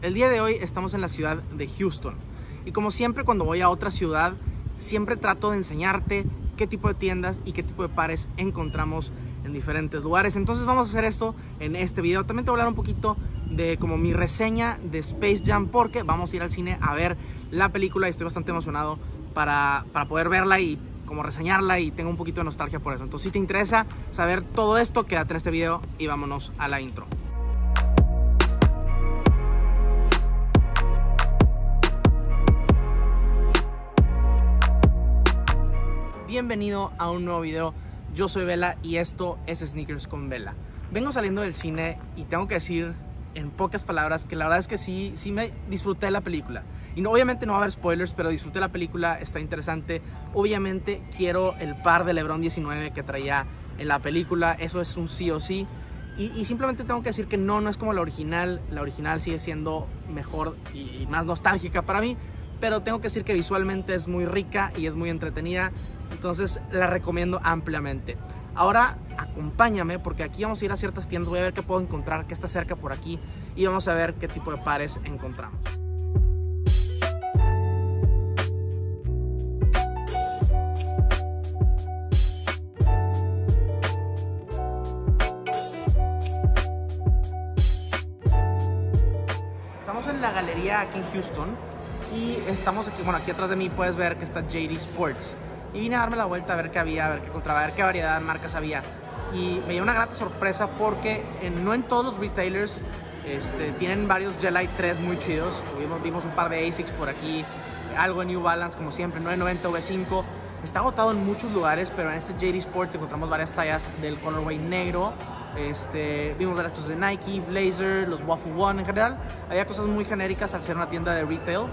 El día de hoy estamos en la ciudad de Houston y como siempre cuando voy a otra ciudad siempre trato de enseñarte qué tipo de tiendas y qué tipo de pares encontramos en diferentes lugares. Entonces vamos a hacer esto en este video. También te voy a hablar un poquito de como mi reseña de Space Jam porque vamos a ir al cine a ver la película y estoy bastante emocionado para, para poder verla y como reseñarla y tengo un poquito de nostalgia por eso. Entonces si te interesa saber todo esto, quédate en este video y vámonos a la intro. Bienvenido a un nuevo video. Yo soy Vela y esto es Sneakers con Vela. Vengo saliendo del cine y tengo que decir en pocas palabras que la verdad es que sí, sí me disfruté la película. Y no, obviamente no va a haber spoilers, pero disfruté la película, está interesante. Obviamente quiero el par de LeBron 19 que traía en la película, eso es un sí o sí. Y, simplemente tengo que decir que no, no es como la original. La original sigue siendo mejor y más nostálgica para mí pero tengo que decir que visualmente es muy rica y es muy entretenida, entonces la recomiendo ampliamente. Ahora acompáñame porque aquí vamos a ir a ciertas tiendas, voy a ver qué puedo encontrar, qué está cerca por aquí y vamos a ver qué tipo de pares encontramos. Estamos en la galería aquí en Houston y estamos aquí, bueno, aquí atrás de mí puedes ver que está JD Sports. Y vine a darme la vuelta a ver qué había, a ver qué encontraba, a ver qué variedad de marcas había. Y me dio una grata sorpresa porque en, no en todos los retailers este, tienen varios Gelite 3 muy chidos. Tuvimos, vimos un par de ASICs por aquí, algo de New Balance como siempre, 990 V5. Está agotado en muchos lugares, pero en este JD Sports encontramos varias tallas del colorway negro. Este, vimos varias de Nike, Blazer, los Waffle One en general. Había cosas muy genéricas al ser una tienda de retail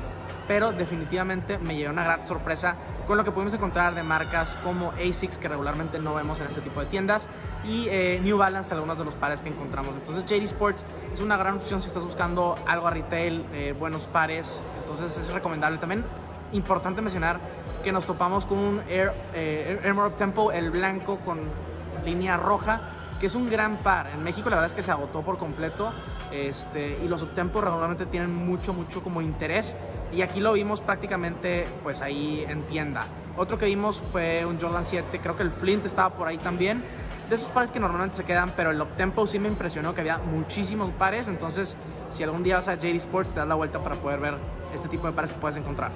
pero definitivamente me llevé una gran sorpresa con lo que pudimos encontrar de marcas como ASICS que regularmente no vemos en este tipo de tiendas y eh, New Balance, algunos de los pares que encontramos. Entonces JD Sports es una gran opción si estás buscando algo a retail, eh, buenos pares, entonces es recomendable. También importante mencionar que nos topamos con un Air, eh, Air Tempo, el blanco con línea roja, que es un gran par. En México la verdad es que se agotó por completo este, y los uptempos regularmente tienen mucho, mucho como interés y aquí lo vimos prácticamente pues ahí en tienda. Otro que vimos fue un Jordan 7, creo que el Flint estaba por ahí también. De esos pares que normalmente se quedan, pero el Uptempo sí me impresionó que había muchísimos pares, entonces si algún día vas a JD Sports te das la vuelta para poder ver este tipo de pares que puedes encontrar.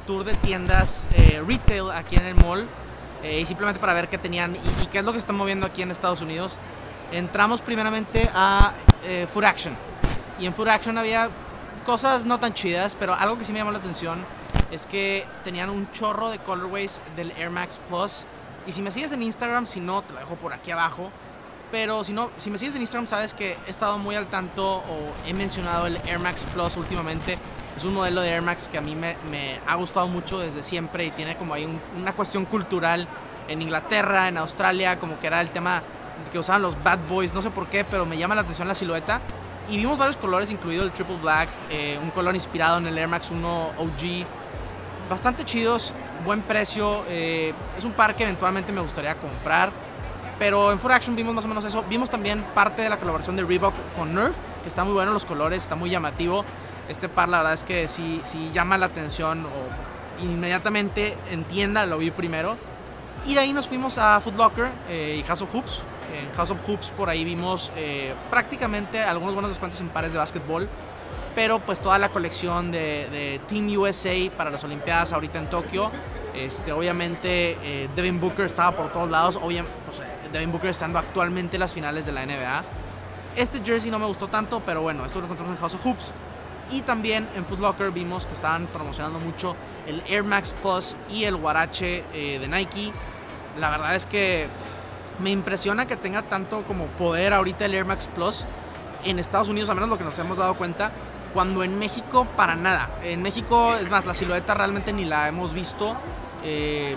Tour de tiendas eh, retail aquí en el mall eh, y simplemente para ver qué tenían y, y, qué es lo que se está moviendo aquí en Estados Unidos. Entramos primeramente a eh, Food Action y en Food Action había cosas no tan chidas, pero algo que sí me llamó la atención es que tenían un chorro de colorways del Air Max Plus y si me sigues en Instagram, si no, te lo dejo por aquí abajo. Pero si no, si me sigues en Instagram sabes que he estado muy al tanto o he mencionado el Air Max Plus últimamente es un modelo de Air Max que a mí me, me ha gustado mucho desde siempre y tiene como ahí un, una cuestión cultural en Inglaterra, en Australia, como que era el tema que usaban los Bad Boys, no sé por qué, pero me llama la atención la silueta. Y vimos varios colores, incluido el Triple Black, eh, un color inspirado en el Air Max 1 OG. Bastante chidos, buen precio. Eh, es un par que eventualmente me gustaría comprar. Pero en Full Action vimos más o menos eso. Vimos también parte de la colaboración de Reebok con Nerf, que está muy bueno los colores, está muy llamativo este par la verdad es que sí, sí llama la atención o inmediatamente en tienda lo vi primero. Y de ahí nos fuimos a Foot Locker eh, y House of Hoops. En House of Hoops por ahí vimos eh, prácticamente algunos buenos descuentos en pares de básquetbol. Pero pues toda la colección de, de Team USA para las Olimpiadas ahorita en Tokio. Este, obviamente eh, Devin Booker estaba por todos lados. Obviamente, pues, Devin Booker estando actualmente en las finales de la NBA. Este jersey no me gustó tanto, pero bueno, esto lo encontramos en House of Hoops. Y también en Foot Locker vimos que estaban promocionando mucho el Air Max Plus y el Guarache eh, de Nike. La verdad es que me impresiona que tenga tanto como poder ahorita el Air Max Plus en Estados Unidos, a menos lo que nos hemos dado cuenta, cuando en México para nada. En México, es más, la silueta realmente ni la hemos visto. Eh,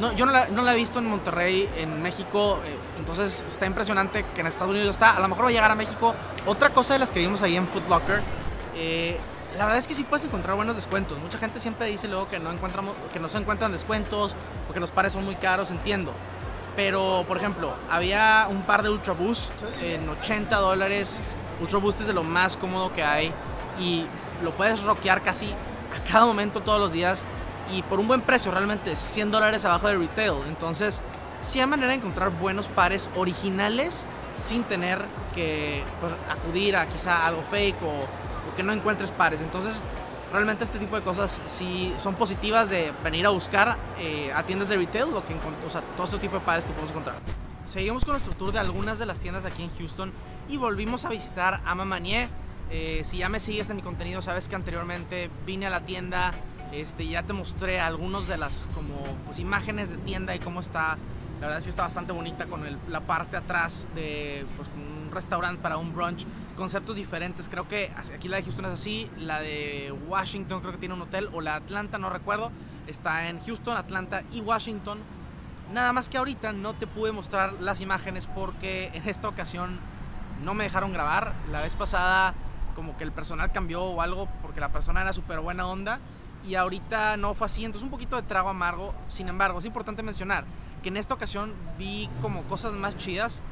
no, yo no la, no la, he visto en Monterrey, en México, eh, entonces está impresionante que en Estados Unidos está. A lo mejor va a llegar a México. Otra cosa de las que vimos ahí en Foot Locker, eh, la verdad es que sí puedes encontrar buenos descuentos. Mucha gente siempre dice luego que no, encontramos, que no se encuentran descuentos o que los pares son muy caros, entiendo. Pero, por ejemplo, había un par de Ultra Boost en 80 dólares. Ultra Boost es de lo más cómodo que hay y lo puedes rockear casi a cada momento, todos los días y por un buen precio, realmente 100 dólares abajo de retail. Entonces, sí hay manera de encontrar buenos pares originales sin tener que pues, acudir a quizá algo fake o, que no encuentres pares. Entonces, realmente este tipo de cosas sí son positivas de venir a buscar eh, a tiendas de retail, lo que, o sea, todo este tipo de pares que podemos encontrar. Seguimos con nuestro tour de algunas de las tiendas aquí en Houston y volvimos a visitar Ama Manier. Eh, si ya me sigues en mi contenido, sabes que anteriormente vine a la tienda este, ya te mostré algunos de las como pues, imágenes de tienda y cómo está. La verdad es que está bastante bonita con la parte atrás de pues, restaurante para un brunch. Conceptos diferentes. Creo que aquí la de Houston es así. La de Washington creo que tiene un hotel. O la de Atlanta, no recuerdo. Está en Houston, Atlanta y Washington. Nada más que ahorita no te pude mostrar las imágenes porque en esta ocasión no me dejaron grabar. La vez pasada como que el personal cambió o algo porque la persona era súper buena onda y ahorita no fue así, entonces un poquito de trago amargo. Sin embargo, es importante mencionar que en esta ocasión vi como cosas más chidas.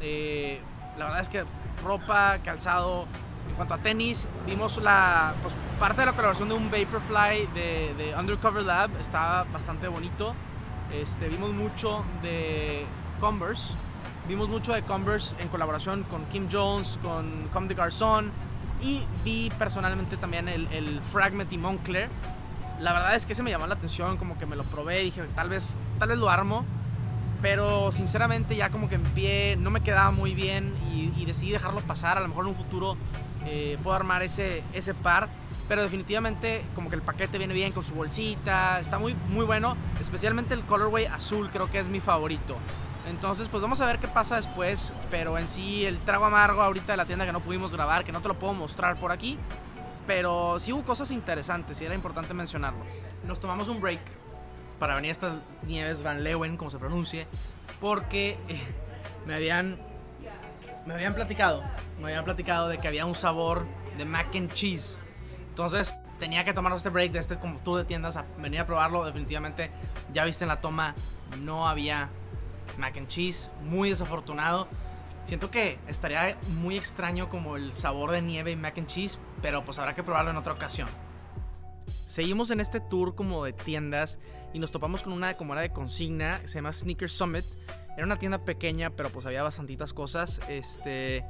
Eh, la verdad es que ropa, calzado, en cuanto a tenis, vimos la pues, parte de la colaboración de un Vaporfly de, de Undercover Lab, estaba bastante bonito. Este, vimos mucho de Converse, vimos mucho de Converse en colaboración con Kim Jones, con Com de Garçon y vi personalmente también el, el Fragment y Montclair la verdad es que se me llamó la atención, como que me lo probé y dije, tal vez, tal vez lo armo. Pero sinceramente ya como que en pie no me quedaba muy bien y, decidí dejarlo pasar. A lo mejor en un futuro eh, puedo armar ese, ese par. Pero definitivamente como que el paquete viene bien con su bolsita. Está muy, muy bueno. Especialmente el colorway azul creo que es mi favorito. Entonces pues vamos a ver qué pasa después. Pero en sí el trago amargo ahorita de la tienda que no pudimos grabar, que no te lo puedo mostrar por aquí pero sí hubo cosas interesantes y era importante mencionarlo. Nos tomamos un break para venir a estas nieves Van Leeuwen, como se pronuncie, porque eh, me habían me habían platicado, me habían platicado de que había un sabor de mac and cheese. Entonces tenía que tomarnos este break de este como tú de tiendas a venir a probarlo. Definitivamente ya viste en la toma no había mac and cheese, muy desafortunado. Siento que estaría muy extraño como el sabor de nieve y mac and cheese, pero pues habrá que probarlo en otra ocasión. Seguimos en este tour como de tiendas y nos topamos con una como era de consigna, se llama Sneaker Summit. Era una tienda pequeña, pero pues había bastantitas cosas. Este,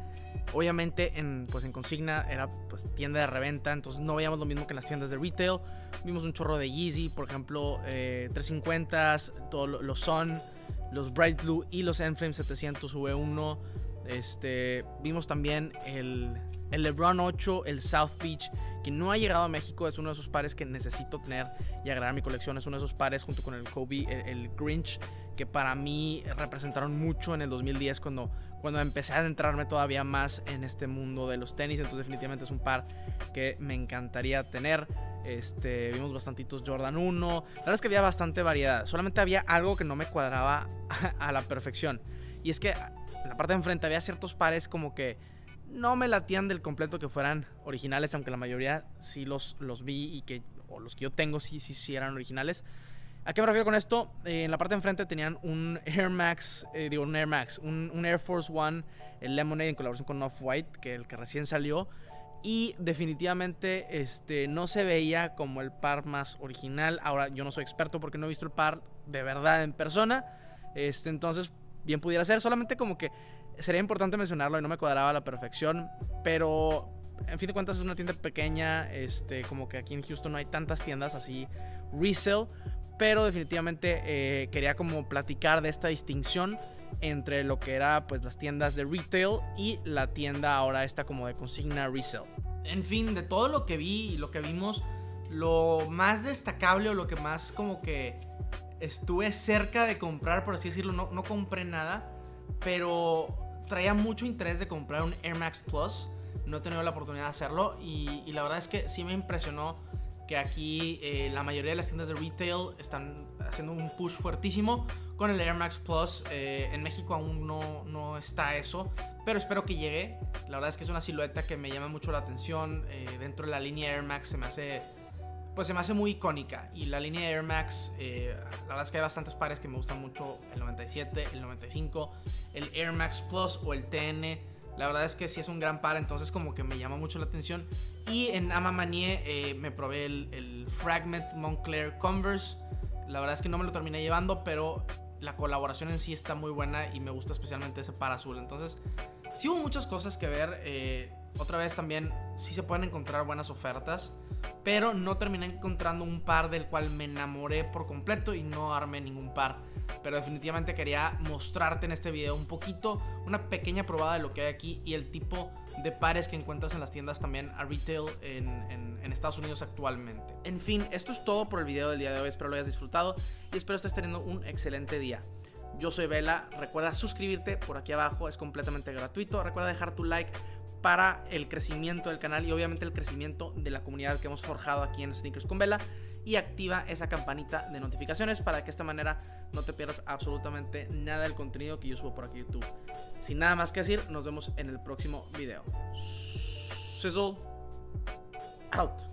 obviamente en pues en consigna era pues tienda de reventa, entonces no veíamos lo mismo que en las tiendas de retail. Vimos un chorro de Yeezy, por ejemplo, 350s, eh, todos los Sun, los Bright Blue y los Enflame 700 V1. Este, vimos también el, el LeBron 8, el South Beach, que no ha llegado a México, es uno de esos pares que necesito tener y agregar a mi colección. Es uno de esos pares junto con el Kobe, el, Grinch, que para mí representaron mucho en el 2010 cuando, cuando empecé a adentrarme todavía más en este mundo de los tenis. Entonces definitivamente es un par que me encantaría tener. Este, vimos bastantitos Jordan 1. La verdad es que había bastante variedad. Solamente había algo que no me cuadraba a la perfección. Y es que en la parte de enfrente había ciertos pares como que no me latían del completo que fueran originales, aunque la mayoría sí los, los vi y que, o los que yo tengo sí, sí, sí eran originales. ¿A qué me refiero con esto? Eh, en la parte de enfrente tenían un Air Max, eh, digo, un Air Max, un, Air Force One, el Lemonade en colaboración con Off-White, que el que recién salió. Y definitivamente este, no se veía como el par más original. Ahora, yo no soy experto porque no he visto el par de verdad en persona. Este, entonces, bien pudiera ser. Solamente como que sería importante mencionarlo y no me cuadraba a la perfección. Pero en fin de cuentas es una tienda pequeña. Este, como que aquí en Houston no hay tantas tiendas así resell. Pero definitivamente eh, quería como platicar de esta distinción entre lo que era pues las tiendas de retail y la tienda ahora esta como de consigna resell. En fin, de todo lo que vi y lo que vimos, lo más destacable o lo que más como que estuve cerca de comprar, por así decirlo, no, no compré nada, pero traía mucho interés de comprar un Air Max Plus. No he tenido la oportunidad de hacerlo y, la verdad es que sí me impresionó que aquí eh, la mayoría de las tiendas de retail están haciendo un push fuertísimo con el Air Max Plus. Eh, en México aún no, no, está eso, pero espero que llegue. La verdad es que es una silueta que me llama mucho la atención. Eh, dentro de la línea Air Max se me hace pues se me hace muy icónica. Y la línea Air Max, la verdad es que hay bastantes pares que me gustan mucho: el 97, el 95, el Air Max Plus o el TN. La verdad es que sí es un gran par, entonces como que me llama mucho la atención. Y en Amamanie eh, me probé el, Fragment Montclair Converse. La verdad es que no me lo terminé llevando, pero la colaboración en sí está muy buena y me gusta especialmente ese par azul. Entonces, sí hubo muchas cosas que ver. Eh, otra vez también sí se pueden encontrar buenas ofertas, pero no terminé encontrando un par del cual me enamoré por completo y no armé ningún par. Pero definitivamente quería mostrarte en este video un poquito, una pequeña probada de lo que hay aquí y el tipo de pares que encuentras en las tiendas también a retail en, Estados Unidos actualmente. En fin, esto es todo por el video del día de hoy, espero lo hayas disfrutado y espero estés teniendo un excelente día. Yo soy Vela, recuerda suscribirte por aquí abajo, es completamente gratuito, recuerda dejar tu like para el crecimiento del canal y obviamente el crecimiento de la comunidad que hemos forjado aquí en Sneakers con Vela y activa esa campanita de notificaciones para que de esta manera no te pierdas absolutamente nada del contenido que yo subo por aquí YouTube. Sin nada más que decir, nos vemos en el próximo video. Sizzle out.